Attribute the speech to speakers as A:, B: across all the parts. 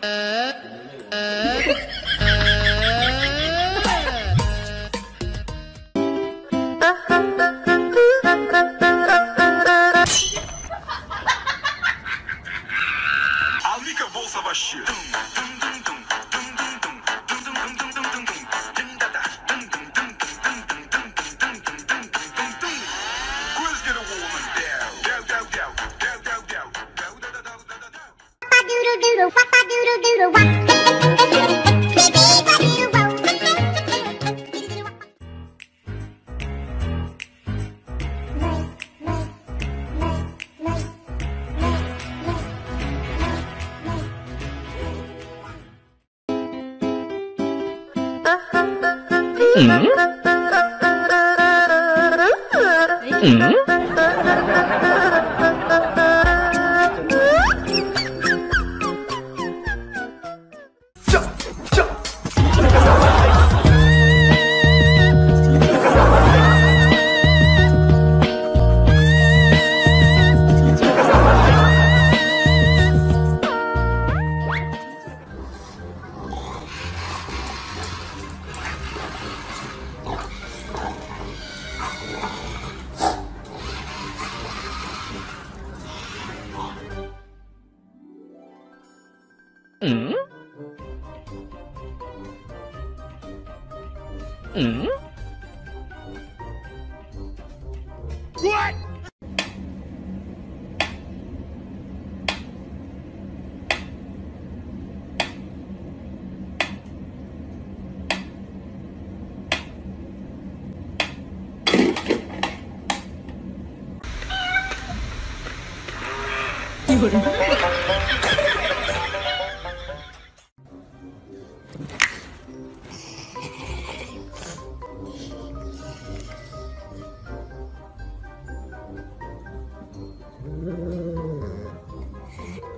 A: 呃呃
B: doodle, wop a doodle doodle wop.
A: Mm-hmm. Mm-hmm. Ừ. Ừ. What? 嗯嗯。What？有人。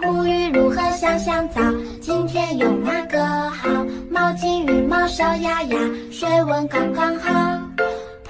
B: 沐浴如何像香皂？今天用哪个好？毛巾与猫少牙牙，水温刚刚好。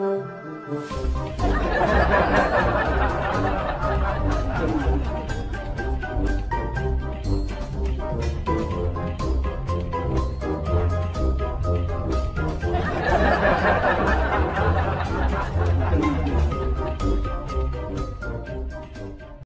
B: Thank you.